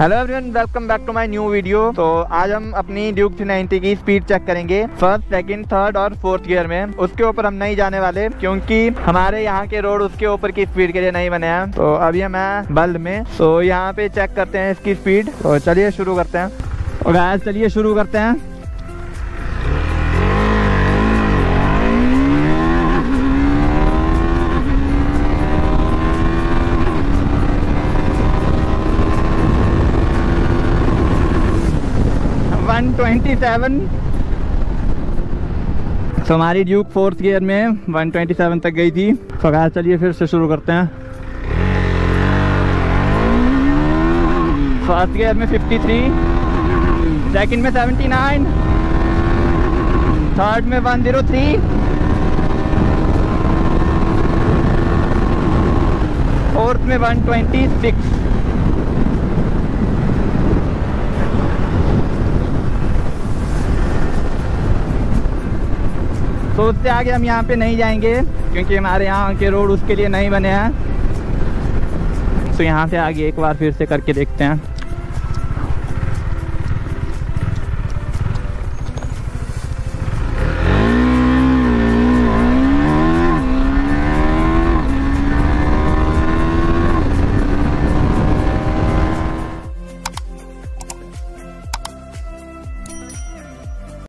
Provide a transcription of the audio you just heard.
Hello everyone welcome back to my new video तो आज हम अपनी ड्यूक 390 की स्पीड चेक करेंगे फ़र्स्ट सेकंड थर्ड और फोर्थ गियर में। उसके ऊपर हम नहीं जाने वाले, क्योंकि हमारे यहाँ के रोड उसके ऊपर की स्पीड के लिए नहीं बने हैं। तो अभी हम हैं बल्द में। तो यहाँ पे चेक करते हैं इसकी स्पीड तो चलिए शुरू करते हैं। और चलिए शुरू करते हैं। वन ट्वेंटी सेवन तो हमारी ड्यूक फोर्थ गियर में 127 तक गई थी। तो गाय चलिए फिर से शुरू करते हैं। फ़र्स्ट गियर में 53 सेकंड में 79 थर्ड में 103 फोर्थ में 126 तो उससे आगे हम यहाँ पे नहीं जाएँगे, क्योंकि हमारे यहाँ के रोड उसके लिए नहीं बने हैं। तो यहाँ से आगे एक बार फिर से करके देखते हैं।